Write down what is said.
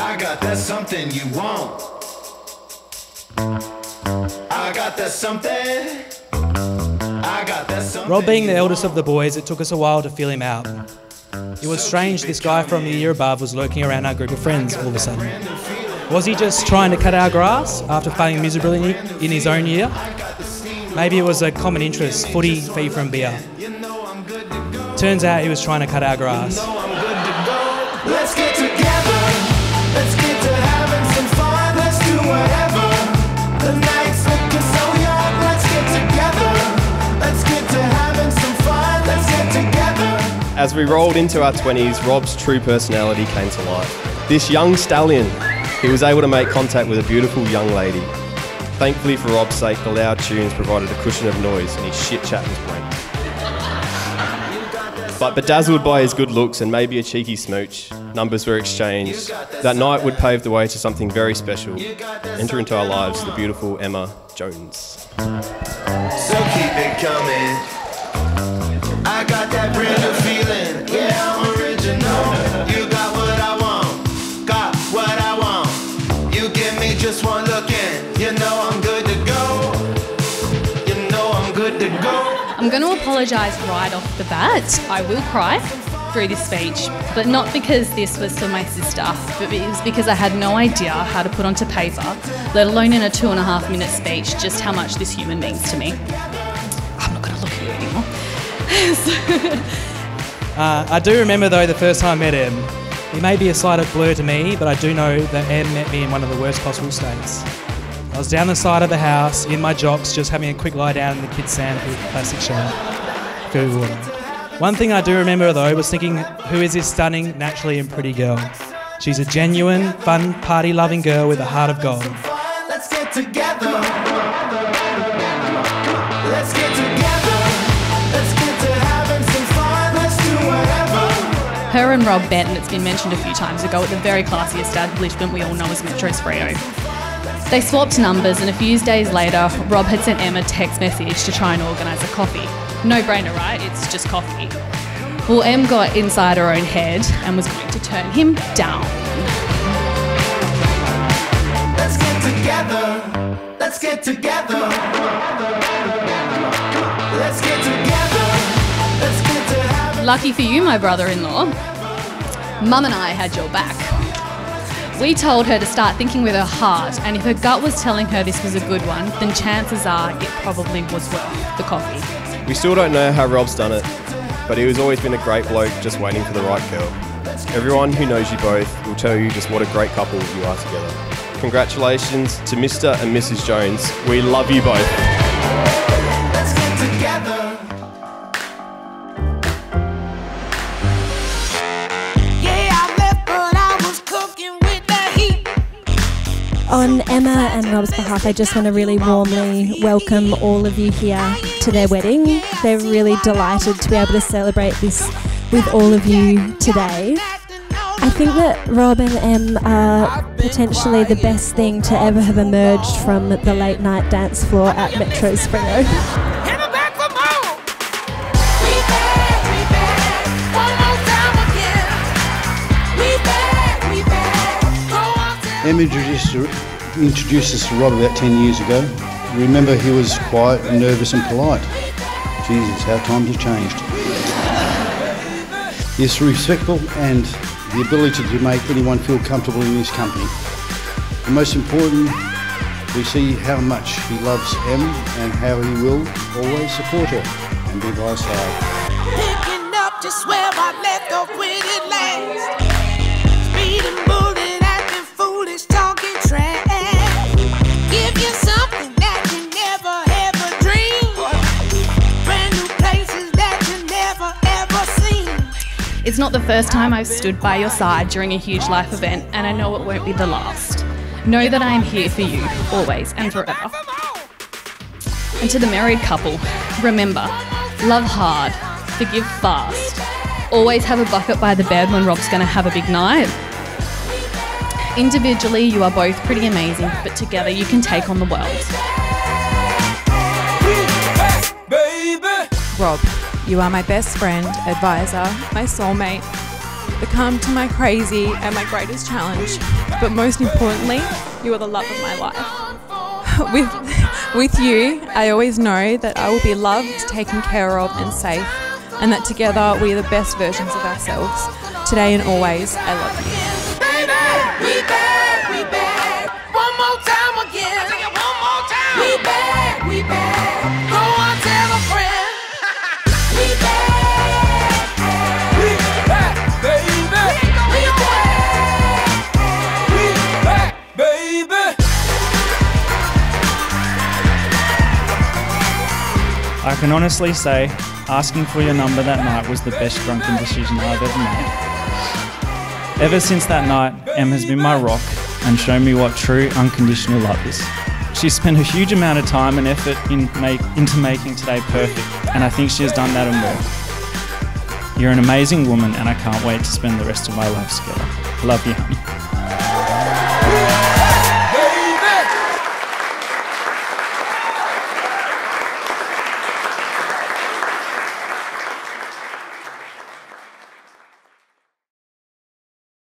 I got that something you want. I got that something. I got that something. Rob being the eldest want. of the boys, it took us a while to feel him out. It was strange this guy from the year above was lurking around our group of friends all of a sudden. Was he just trying to cut our grass after failing miserably in his own year? Maybe it was a common interest, footy, FIFA and beer. Turns out he was trying to cut our grass. I'm good to go. Let's get together. As we rolled into our 20s, Rob's true personality came to life. This young stallion, he was able to make contact with a beautiful young lady. Thankfully for Rob's sake, the loud tunes provided a cushion of noise and his shit chat was blank. But bedazzled by his good looks and maybe a cheeky smooch, numbers were exchanged. That night would pave the way to something very special. Enter into our lives the beautiful Emma Jones. So keep it coming. Good to go. I'm going to apologise right off the bat. I will cry through this speech, but not because this was for my sister, but it was because I had no idea how to put onto paper, let alone in a two and a half minute speech, just how much this human means to me. I'm not going to look at you anymore. Uh, I do remember though the first time I met him. He may be a slight of blur to me, but I do know that Em met me in one of the worst possible states. I was down the side of the house in my jocks, just having a quick lie down in the kids' sandpit plastic shower. Google it. One thing I do remember though was thinking, who is this stunning, naturally and pretty girl? She's a genuine, fun, party-loving girl with a heart of gold. Let's get together. Let's get together. Let's get to having some fun. Let's do whatever. Her and Rob Benton, it's been mentioned a few times ago at the very classy establishment we all know as Metro's Freo. They swapped numbers, and a few days later, Rob had sent Em a text message to try and organise a coffee. No brainer, right? It's just coffee. Well, Em got inside her own head and was going to turn him down. Let's get together. Let's get together. Let's get together. Let's get to Lucky for you, my brother in law, Mum and I had your back. We told her to start thinking with her heart, and if her gut was telling her this was a good one, then chances are it probably was worth the coffee. We still don't know how Rob's done it, but he has always been a great bloke just waiting for the right girl. Everyone who knows you both will tell you just what a great couple you are together. Congratulations to Mr. and Mrs. Jones. We love you both. On Emma and Rob's behalf, I just want to really warmly welcome all of you here to their wedding. They're really delighted to be able to celebrate this with all of you today. I think that Rob and Em are potentially the best thing to ever have emerged from the late night dance floor at Metro Springo. Hit it back for more. We back, we back. One more time again. We back, we back. Go on to Em introduced, introduced us to Rob about 10 years ago. Remember, he was quiet and nervous and polite. Jesus, how times have changed. He's respectful and the ability to make anyone feel comfortable in his company. And most important, we see how much he loves Em and how he will always support her and be by her side. picking up just where I left off with it last. It's not the first time I've stood by your side during a huge life event, and I know it won't be the last. Know that I am here for you, always and forever. And to the married couple, remember love hard, forgive fast, always have a bucket by the bed when Rob's going to have a big night. Individually, you are both pretty amazing, but together you can take on the world. Rob, you are my best friend, advisor, my soulmate. the calm to my crazy, and my greatest challenge. But most importantly, you are the love of my life. with, with you, I always know that I will be loved, taken care of, and safe, and that together we are the best versions of ourselves. Today and always, I love you. Can honestly say, asking for your number that night was the best drunken decision I've ever made. Ever since that night, Em has been my rock and shown me what true unconditional love is. She spent a huge amount of time and effort in make, into making today perfect, and I think she has done that and more. You're an amazing woman, and I can't wait to spend the rest of my life together. Love you, honey.